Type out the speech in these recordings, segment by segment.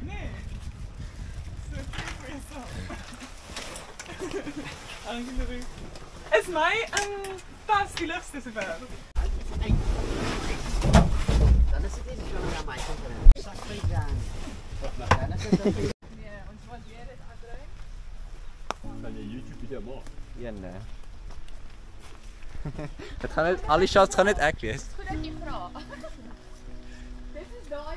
ね so veel voor jezelf. is mij een um, paas die lucht is verder. Dan is het deze jongen aan mij komt Zak voor je aan. Dan is het Ja, en wat jij dit aan nee, Kan je YouTube video maken? Ja, nee. dit gaan net al die shots gaan net ek wees. Goed dat jy vra. Dis is daai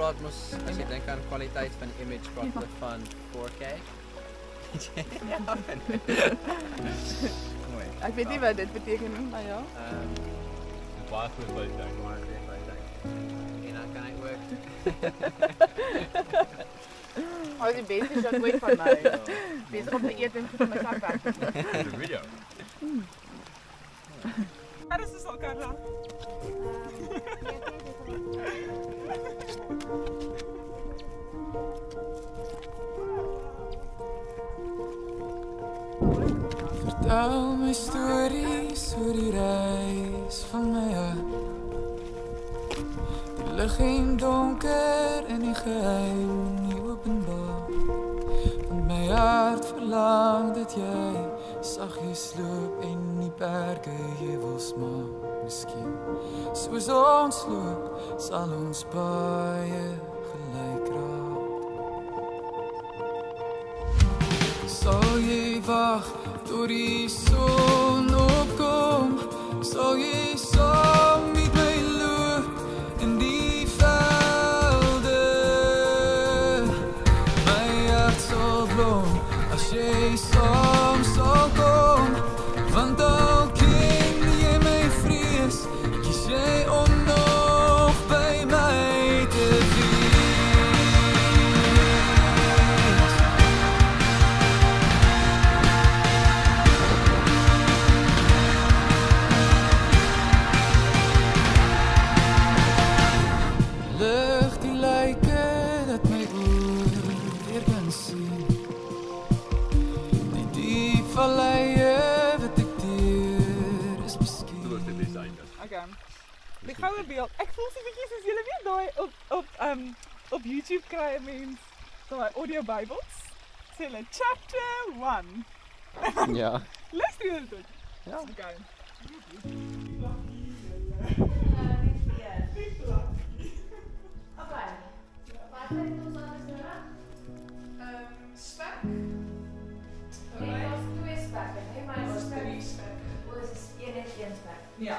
Hulle praat mos as jy dink aan kwaliteit van image praat hulle van 4K. ja. Mooi. Ek weet nie wat dit beteken nie, maar ja. Ehm Baie goeie kwaliteit. maar weer kwaliteit. En dan kan ek ook Al die beste shot ooit van my. Besig om te eet en goed in my sak weg. te sit. Die video. Daar is ons al Vertel my stories oor die reis van my hart. Die lig en donker en die geheim nie openbaar. Want my hart verlang dat jy saggies loop en die berge jy wil smaak. Miskien soos ons loop sal ons baie gelyk raak. Sal jy wag tot die son Okay. Die goue beeld. Ek voel so 'n bietjie soos julle weet daai op op um op YouTube kry 'n mens daai audio Bybels. Sê hulle chapter 1. Ja. Luister jy dit? Ja. Okay. Okay. Wat het ons anders nodig? Ehm spek. Nee, ons twee spekke, nee, maar ons spek. Ons is een net een spek. Ja.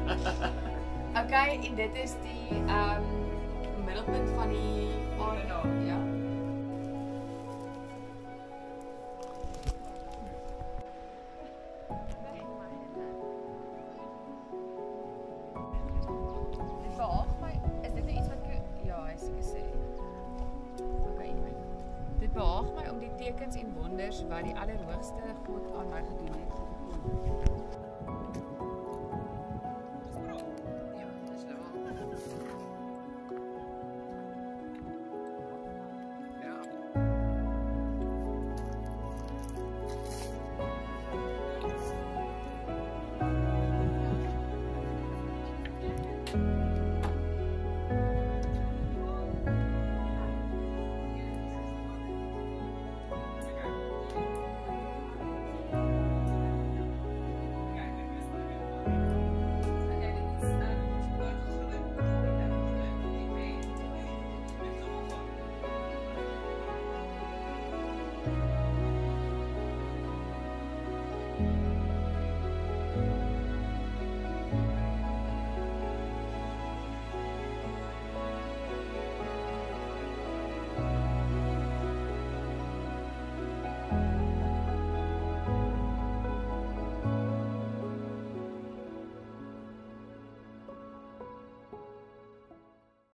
Okay, en dit is die ehm um, middelpunt van die aarde, ja. Nou ja dit behaag my om die tekens en wonders wat die Allerhoogste God aan my gedoen het te verkondig.